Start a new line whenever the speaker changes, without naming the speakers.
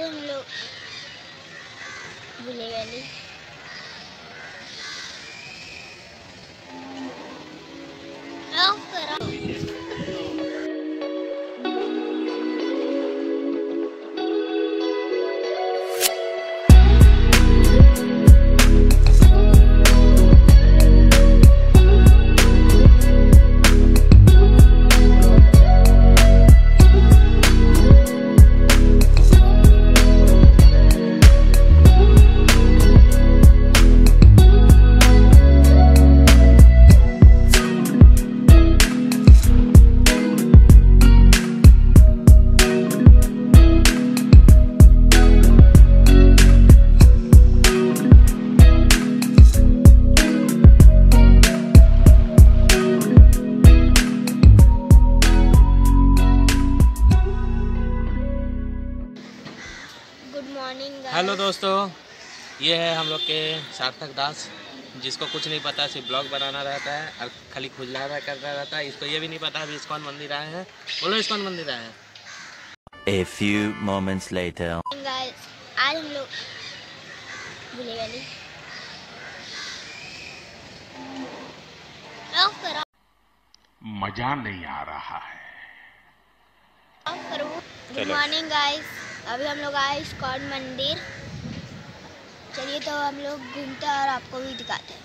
आज हम लोग भूले वैली। गुड मॉर्निंग
हेलो दोस्तों। ये है हम लोग के सार्थक दास जिसको कुछ नहीं पता सिर्फ़ ब्लॉग बनाना रहता है और खाली खुजला रहा करता रहता है। इसको ये भी नहीं पता अभी इस्कॉन मंदिर आए हैं। बोलो इस्कॉन मंदिर आए हैं।
A few moments later.
Guys आज हम लोग
मज़ा नहीं आ रहा है।
गुड मॉर्निंग गाइस अभी हम लोग आए इस्कॉन मंदिर। चलिए तो हम लोग घूमते हैं और आपको भी दिखाते हैं।